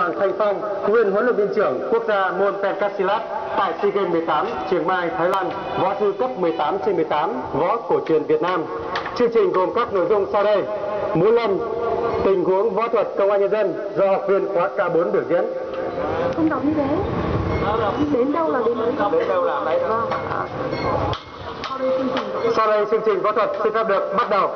Hoàng Thanh Phong, nguyên huấn luyện viên trưởng quốc gia môn Pencasilat tại SEA Games 18 Chiang Mai, Thái Lan, võ sư cấp 18 trên 18, võ cổ truyền Việt Nam. Chương trình gồm các nội dung sau đây: múa lâm, tình huống võ thuật công an nhân dân do học viên khóa K4 biểu diễn. không đọc như thế đến đâu là đến đấy Đến đâu là đấy. vâng sau đây chương trình Sau đây chương trình võ thuật xin phép được bắt đầu.